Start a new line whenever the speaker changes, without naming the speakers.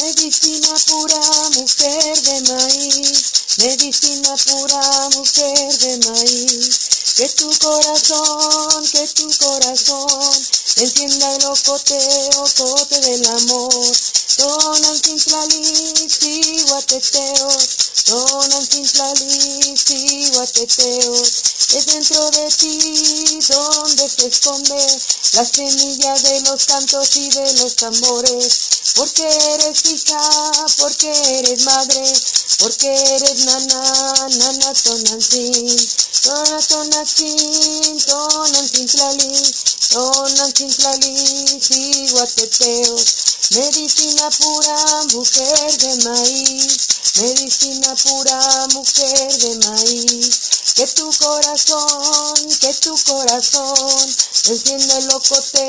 Medicina pura, mujer de maíz, medicina pura, mujer de maíz. Que tu corazón, que tu corazón encienda el ocote, ocote del amor. Donan y guateteos, donan y guateteos. Es dentro de ti donde se esconde la semilla de los cantos y de los tambores. Porque eres hija, porque eres madre, porque eres nana, nana tonantzin, nana tonantzin, tonantzin tlali, tonantzin tlali, si guateteos. Medicina pura, mujer de maíz, medicina pura, mujer de maíz. Que tu corazón, que tu corazón enciende el locote.